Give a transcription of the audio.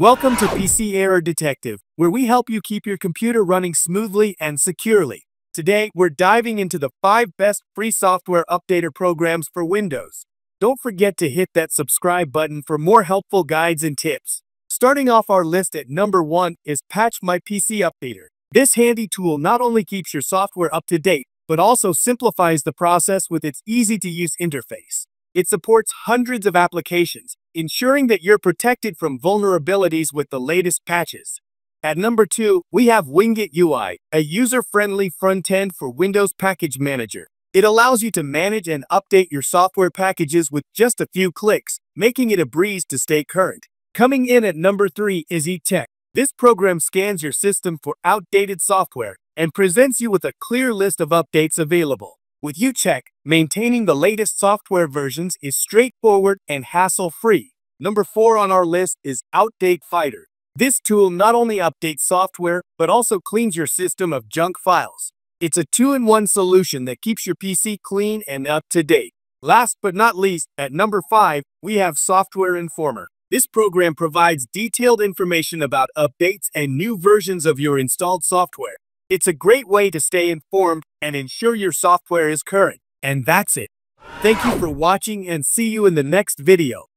Welcome to PC Error Detective, where we help you keep your computer running smoothly and securely. Today, we're diving into the 5 best free software updater programs for Windows. Don't forget to hit that subscribe button for more helpful guides and tips. Starting off our list at number 1 is Patch My PC Updater. This handy tool not only keeps your software up to date, but also simplifies the process with its easy-to-use interface. It supports hundreds of applications, ensuring that you're protected from vulnerabilities with the latest patches. At number 2, we have Winget UI, a user-friendly front-end for Windows Package Manager. It allows you to manage and update your software packages with just a few clicks, making it a breeze to stay current. Coming in at number 3 is UCheck. This program scans your system for outdated software and presents you with a clear list of updates available. With UCheck, maintaining the latest software versions is straightforward and hassle-free. Number 4 on our list is Outdate Fighter. This tool not only updates software, but also cleans your system of junk files. It's a two-in-one solution that keeps your PC clean and up to date. Last but not least, at number 5, we have Software Informer. This program provides detailed information about updates and new versions of your installed software. It's a great way to stay informed and ensure your software is current. And that's it. Thank you for watching and see you in the next video.